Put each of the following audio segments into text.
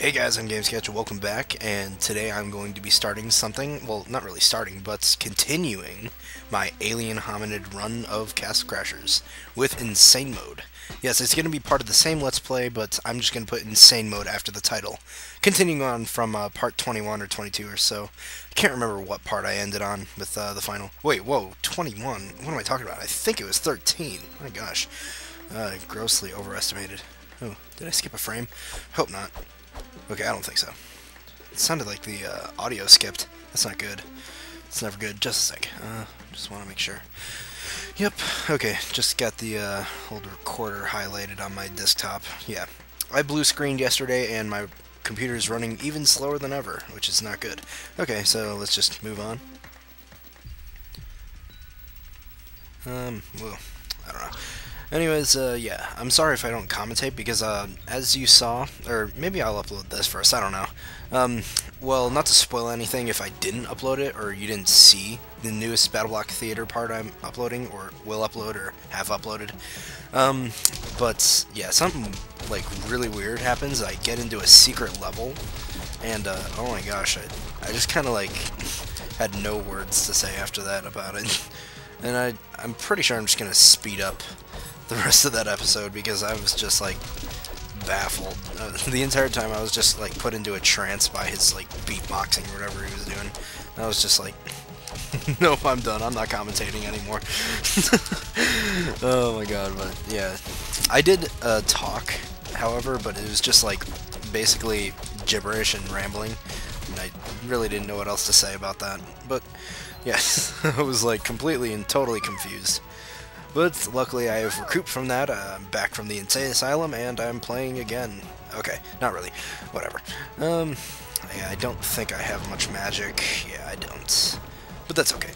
Hey guys, I'm GameSketch welcome back, and today I'm going to be starting something, well, not really starting, but continuing my Alien Hominid run of Castle Crashers with Insane Mode. Yes, it's going to be part of the same Let's Play, but I'm just going to put Insane Mode after the title. Continuing on from uh, part 21 or 22 or so. I can't remember what part I ended on with uh, the final. Wait, whoa, 21? What am I talking about? I think it was 13. My gosh. Uh, grossly overestimated. Oh, did I skip a frame? Hope not. Okay, I don't think so. It sounded like the uh, audio skipped. That's not good. It's never good. Just a sec. Uh, just want to make sure. Yep. Okay, just got the uh, old recorder highlighted on my desktop. Yeah. I blue screened yesterday and my computer is running even slower than ever, which is not good. Okay, so let's just move on. Um, well, I don't know. Anyways, uh, yeah, I'm sorry if I don't commentate because, uh, as you saw, or maybe I'll upload this first, I don't know. Um, well, not to spoil anything if I didn't upload it or you didn't see the newest BattleBlock Theater part I'm uploading or will upload or have uploaded. Um, but, yeah, something, like, really weird happens. I get into a secret level and, uh, oh my gosh, I, I just kind of, like, had no words to say after that about it. And I, I'm pretty sure I'm just going to speed up the rest of that episode because I was just like baffled. Uh, the entire time I was just like put into a trance by his like beatboxing or whatever he was doing. I was just like, nope, I'm done. I'm not commentating anymore. oh my god, but yeah. I did uh, talk, however, but it was just like basically gibberish and rambling. And I really didn't know what else to say about that. But yes, I was like completely and totally confused. But luckily I have recouped from that, I'm back from the insane asylum, and I'm playing again. Okay, not really. Whatever. Um, yeah, I don't think I have much magic. Yeah, I don't. But that's okay.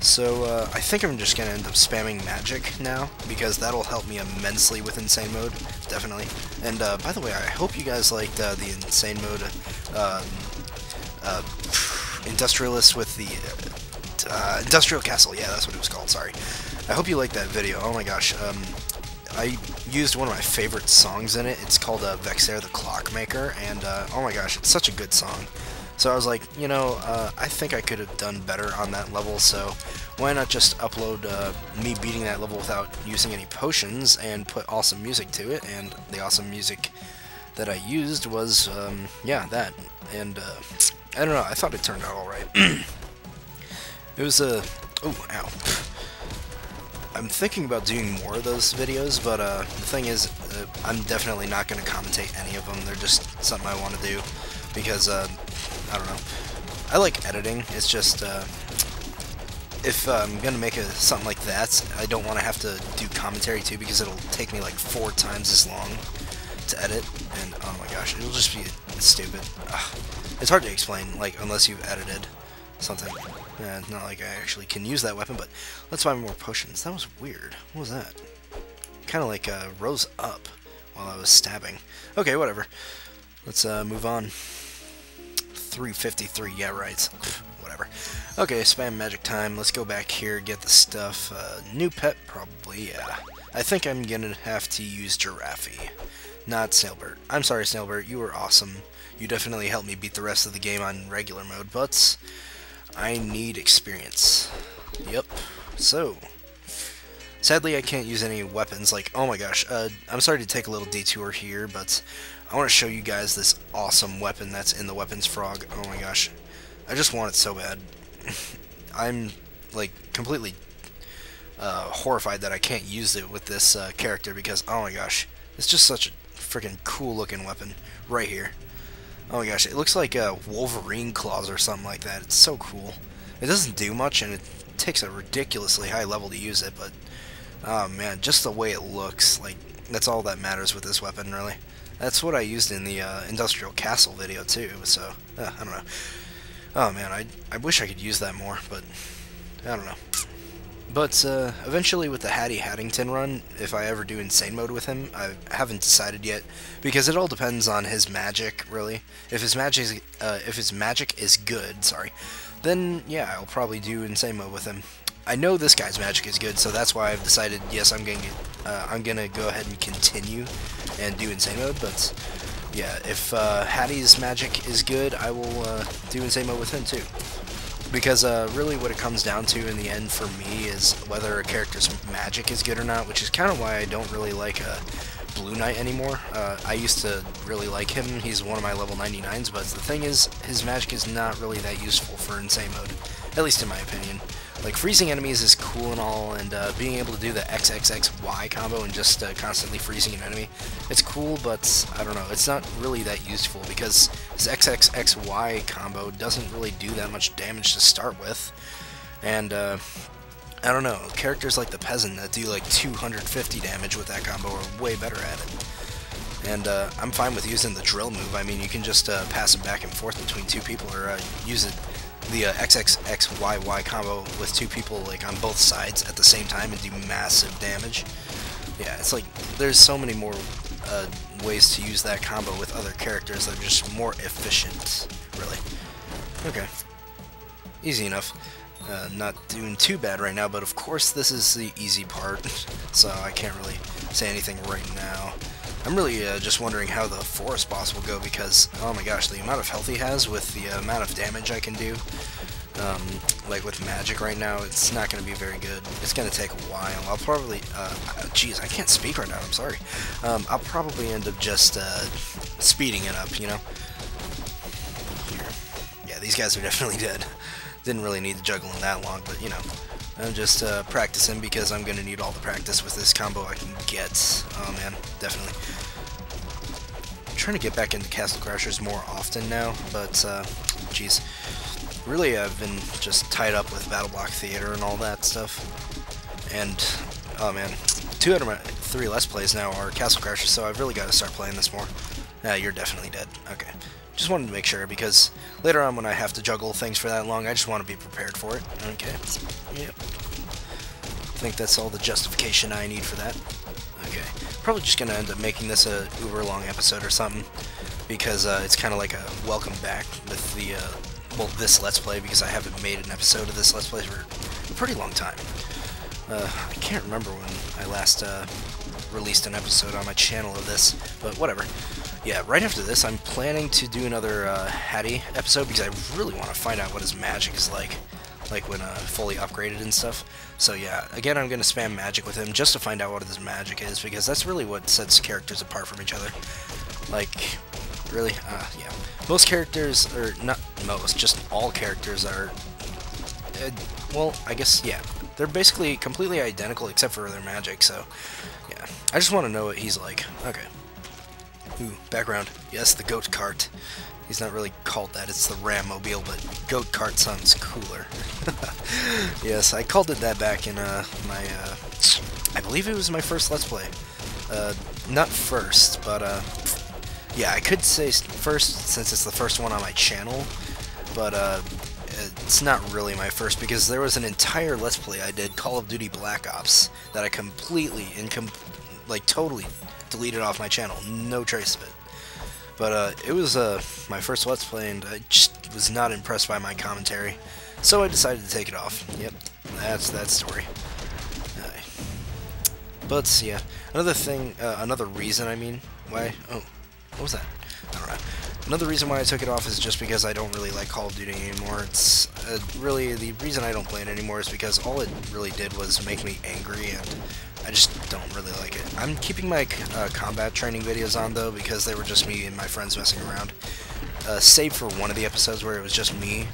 So, uh, I think I'm just to end up spamming magic now, because that'll help me immensely with Insane Mode, definitely. And, uh, by the way, I hope you guys liked uh, the Insane Mode um, uh, Industrialist with the uh, Industrial Castle, yeah, that's what it was called, sorry. I hope you liked that video. Oh my gosh. Um, I used one of my favorite songs in it. It's called uh, Vexare the Clockmaker, and uh, oh my gosh, it's such a good song. So I was like, you know, uh, I think I could have done better on that level, so why not just upload uh, me beating that level without using any potions and put awesome music to it, and the awesome music that I used was, um, yeah, that. And, uh, I don't know, I thought it turned out alright. it was a... oh, ow. I'm thinking about doing more of those videos, but uh, the thing is, uh, I'm definitely not going to commentate any of them. They're just something I want to do because, uh, I don't know. I like editing. It's just, uh, if I'm going to make a, something like that, I don't want to have to do commentary too because it'll take me like four times as long to edit. And, oh my gosh, it'll just be stupid. Ugh. It's hard to explain, like, unless you've edited something. Yeah, not like I actually can use that weapon, but let's buy more potions. That was weird. What was that? Kind of like uh, rose up while I was stabbing. Okay, whatever. Let's uh, move on. 353, yeah, right. whatever. Okay, spam magic time. Let's go back here, get the stuff. Uh, new pet, probably, yeah. I think I'm gonna have to use Giraffe, not Snailbert. I'm sorry, Snailbert, you were awesome. You definitely helped me beat the rest of the game on regular mode, but I need experience. Yep. So, sadly I can't use any weapons, like, oh my gosh, uh, I'm sorry to take a little detour here, but I want to show you guys this awesome weapon that's in the weapons frog. Oh my gosh, I just want it so bad. I'm, like, completely uh, horrified that I can't use it with this uh, character because, oh my gosh, it's just such a freaking cool looking weapon right here. Oh my gosh, it looks like uh, Wolverine claws or something like that. It's so cool. It doesn't do much, and it takes a ridiculously high level to use it, but oh man, just the way it looks, like that's all that matters with this weapon, really. That's what I used in the uh, Industrial Castle video too. So uh, I don't know. Oh man, I I wish I could use that more, but I don't know. But uh, eventually with the Hatty Hattington run, if I ever do Insane Mode with him, I haven't decided yet, because it all depends on his magic, really. If his magic, is, uh, if his magic is good, sorry, then yeah, I'll probably do Insane Mode with him. I know this guy's magic is good, so that's why I've decided, yes, I'm going to uh, I'm gonna go ahead and continue and do Insane Mode, but yeah, if uh, Hatty's magic is good, I will uh, do insane mode with him too. Because uh, really what it comes down to in the end for me is whether a character's magic is good or not, which is kind of why I don't really like a Blue Knight anymore. Uh, I used to really like him, he's one of my level 99s, but the thing is, his magic is not really that useful for insane mode, at least in my opinion. Like, freezing enemies is cool and all, and uh, being able to do the XXXY combo and just uh, constantly freezing an enemy, it's cool, but I don't know, it's not really that useful because this XXXY combo doesn't really do that much damage to start with, and uh, I don't know, characters like the Peasant that do like 250 damage with that combo are way better at it. And uh, I'm fine with using the drill move. I mean, you can just uh, pass it back and forth between two people or uh, use it the uh, XXXYY combo with two people like on both sides at the same time and do massive damage. Yeah, it's like there's so many more uh, ways to use that combo with other characters that are just more efficient, really. Okay. Easy enough. Uh, not doing too bad right now, but of course this is the easy part, so I can't really say anything right now. I'm really uh, just wondering how the forest boss will go because, oh my gosh, the amount of health he has with the amount of damage I can do, um, like with magic right now, it's not going to be very good. It's going to take a while. I'll probably, uh, jeez, I can't speak right now, I'm sorry. Um, I'll probably end up just uh, speeding it up, you know? Yeah, these guys are definitely dead. Didn't really need to juggle them that long, but, you know. I'm just uh, practicing because I'm going to need all the practice with this combo I can get. Oh man, definitely. I'm trying to get back into Castle Crashers more often now, but, uh, geez. Really, I've been just tied up with BattleBlock Theater and all that stuff. And, oh man, two out of my three Let's Plays now are Castle Crashers, so I've really got to start playing this more. Yeah, you're definitely dead. Okay. Just wanted to make sure, because later on when I have to juggle things for that long, I just want to be prepared for it. Okay. Yep. I think that's all the justification I need for that. Okay. Probably just to end up making this a uber long episode or something, because uh, it's kind of like a welcome back with the, uh, well, this Let's Play, because I haven't made an episode of this Let's Play for a pretty long time. Uh, I can't remember when I last uh, released an episode on my channel of this, but whatever yeah, right after this, I'm planning to do another uh, Hatty episode because I really want to find out what his magic is like, like when uh, fully upgraded and stuff. So yeah, again, I'm going to spam magic with him just to find out what his magic is because that's really what sets characters apart from each other. Like, really, uh, yeah. Most characters, or not most, just all characters are, uh, well, I guess, yeah. They're basically completely identical except for their magic, so, yeah. I just want to know what he's like. Okay. Ooh, background. Yes, the goat cart. He's not really called that, it's the Ram Mobile, but goat cart sounds cooler. yes, I called it that back in uh, my, uh, I believe it was my first Let's Play. Uh, not first, but uh, yeah, I could say first since it's the first one on my channel, but uh, it's not really my first because there was an entire Let's Play I did, Call of Duty Black Ops, that I completely and com like totally deleted off my channel. No trace of it. But uh, it was uh, my first Let's Play, and I just was not impressed by my commentary. So I decided to take it off. Yep, that's that story. Uh, but yeah, another thing, uh, another reason, I mean, why, oh, what was that? I don't know. Another reason why I took it off is just because I don't really like Call of Duty anymore. It's uh, really, the reason I don't play it anymore is because all it really did was make me angry and I just don't really like it. I'm keeping my uh, combat training videos on, though, because they were just me and my friends messing around. Uh, save for one of the episodes where it was just me,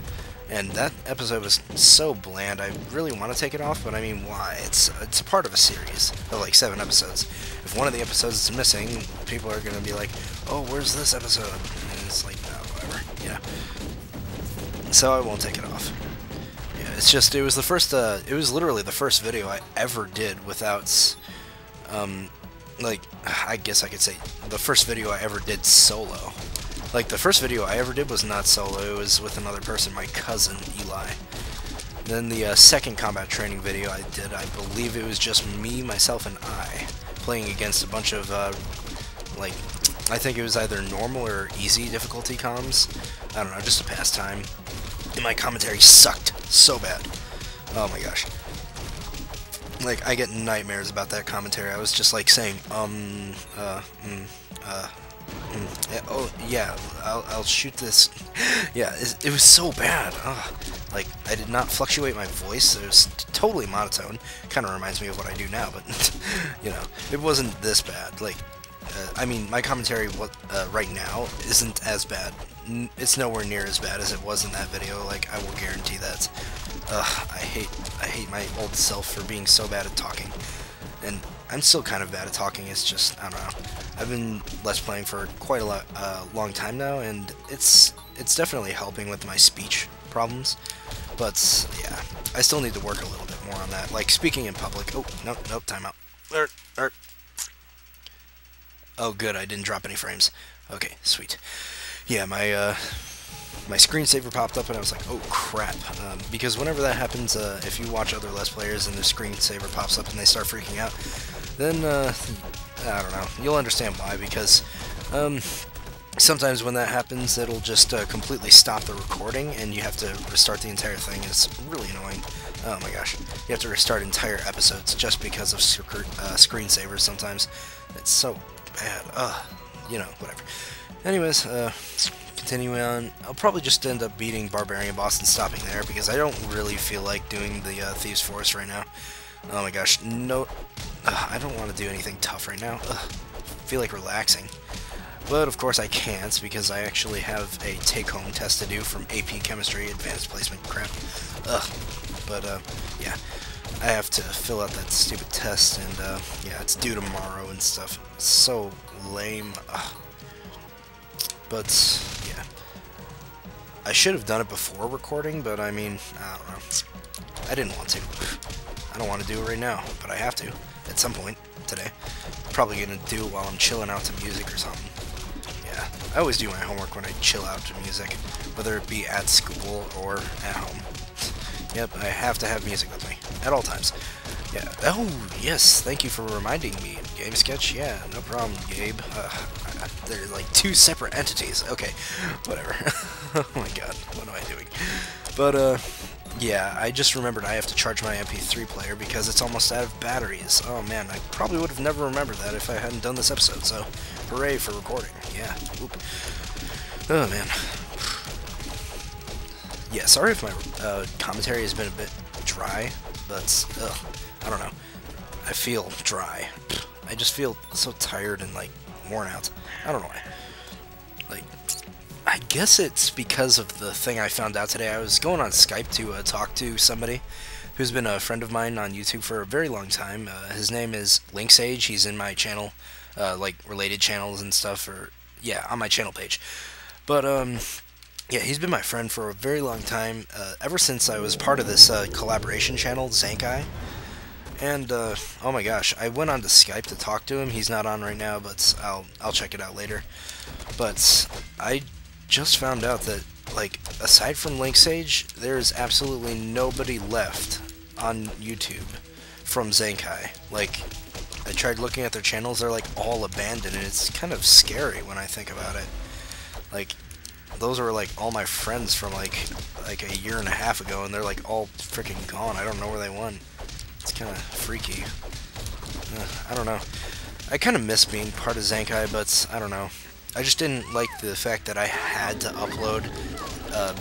and that episode was so bland, I really want to take it off, but I mean, why? It's, it's a part of a series of like seven episodes. If one of the episodes is missing, people are going to be like, oh, where's this episode? And it's like, no, whatever, yeah. So I won't take it off. It's just, it was the first, uh, it was literally the first video I ever did without, um, like, I guess I could say, the first video I ever did solo. Like, the first video I ever did was not solo, it was with another person, my cousin, Eli. Then the uh, second combat training video I did, I believe it was just me, myself, and I, playing against a bunch of, uh, like, I think it was either normal or easy difficulty comms. I don't know, just a pastime. My commentary sucked so bad. Oh my gosh. Like, I get nightmares about that commentary. I was just like saying, um, uh, mm, uh, Mm, yeah, oh, yeah, I'll, I'll shoot this. yeah, it, it, was so bad. Ugh. Like, I did not fluctuate my voice. It was totally monotone. Kind of reminds me of what I do now, but, you know, it wasn't this bad. Like, uh, I mean, my commentary uh, right now isn't as bad. It's nowhere near as bad as it was in that video. Like, I will guarantee that. Ugh, I hate, I hate my old self for being so bad at talking. And I'm still kind of bad at talking. It's just, I don't know. I've been Let's Playing for quite a lot, uh, long time now, and it's it's definitely helping with my speech problems. But, yeah, I still need to work a little bit more on that. Like, speaking in public. Oh, nope, nope, timeout. Er, er, Oh, good, I didn't drop any frames. Okay, sweet. Yeah, my, uh, my screensaver popped up and I was like, oh crap. Um, because whenever that happens, uh, if you watch other Let's Players and their screensaver pops up and they start freaking out, then, uh, I don't know, you'll understand why, because, um, sometimes when that happens, it'll just uh, completely stop the recording and you have to restart the entire thing. It's really annoying. Oh my gosh. You have to restart entire episodes just because of sc uh, screensavers sometimes. It's so bad. Ugh. You know, whatever. Anyways, uh, continuing on, I'll probably just end up beating Barbarian Boss and stopping there because I don't really feel like doing the uh, Thieves Forest right now. Oh my gosh, no, ugh, I don't want to do anything tough right now. Ugh, feel like relaxing. But of course I can't because I actually have a take-home test to do from AP Chemistry Advanced Placement crap. Ugh. But uh, yeah, I have to fill out that stupid test, and uh, yeah, it's due tomorrow and stuff. So lame. Ugh. But yeah, I should have done it before recording, but I mean, I don't know. I didn't want to. I don't want to do it right now, but I have to at some point today. Probably gonna do it while I'm chilling out to music or something. Yeah, I always do my homework when I chill out to music, whether it be at school or at home. Yep, I have to have music at all times. Yeah. Oh, yes. Thank you for reminding me. Game Sketch? Yeah, no problem, Gabe. Uh, they're like two separate entities. Okay, whatever. oh my god, what am I doing? But, uh, yeah, I just remembered I have to charge my MP3 player because it's almost out of batteries. Oh man, I probably would have never remembered that if I hadn't done this episode, so hooray for recording. Yeah. Oh man. Yeah, sorry if my uh, commentary has been a bit dry, but, ugh, I don't know. I feel dry. I just feel so tired and, like, worn out. I don't know why. Like, I guess it's because of the thing I found out today. I was going on Skype to uh, talk to somebody who's been a friend of mine on YouTube for a very long time. Uh, his name is Linksage. He's in my channel, uh, like, related channels and stuff, or, yeah, on my channel page. But, um, yeah, he's been my friend for a very long time, uh, ever since I was part of this uh, collaboration channel, Zankai. And, uh, oh my gosh, I went on to Skype to talk to him. He's not on right now, but I'll, I'll check it out later. But I just found out that, like, aside from Linksage, there's absolutely nobody left on YouTube from Zankai. Like, I tried looking at their channels, they're, like, all abandoned, and it's kind of scary when I think about it. Like, those were like all my friends from like like a year and a half ago, and they're like all freaking gone. I don't know where they went. It's kind of freaky. Uh, I don't know. I kind of miss being part of Zankai, but I don't know. I just didn't like the fact that I had to upload um,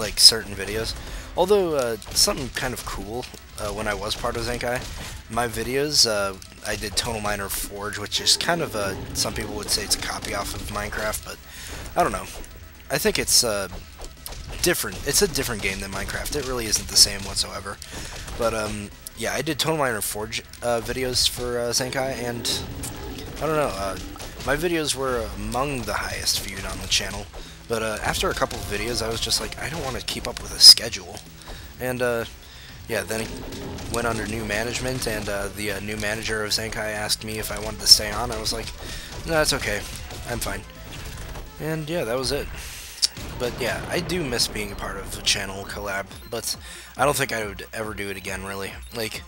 like certain videos. Although uh, something kind of cool uh, when I was part of Zankai, my videos uh, I did Total Miner Forge, which is kind of a some people would say it's a copy off of Minecraft, but I don't know. I think it's uh, different. It's a different game than Minecraft. It really isn't the same whatsoever. But um, yeah, I did Total Miner Forge uh, videos for uh, and I don't know. Uh, my videos were among the highest viewed on the channel. But uh, after a couple of videos, I was just like, I don't want to keep up with a schedule. And uh, yeah, then it went under new management, and the new manager of Zankai asked me if I wanted to stay on. I was like, no, that's okay. I'm fine. And yeah, that was it. But yeah, I do miss being a part of a channel collab, but I don't think I would ever do it again, really. Like,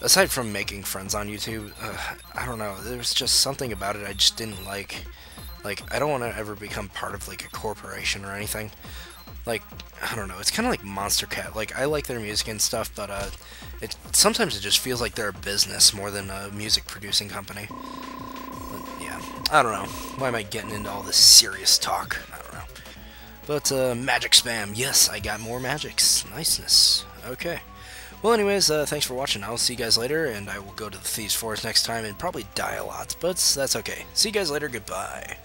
aside from making friends on YouTube, uh, I don't know, there's just something about it I just didn't like. Like, I don't want to ever become part of, like, a corporation or anything. Like, I don't know, it's kind of like Monstercat. Like, I like their music and stuff, but, uh, it sometimes it just feels like they're a business more than a music producing company. But, yeah, I don't know. Why am I getting into all this serious talk? But, uh, magic spam. Yes, I got more magics. Niceness. Okay. Well, anyways, uh, thanks for watching. I'll see you guys later, and I will go to the Thieves' Forest next time and probably die a lot, but that's okay. See you guys later. Goodbye.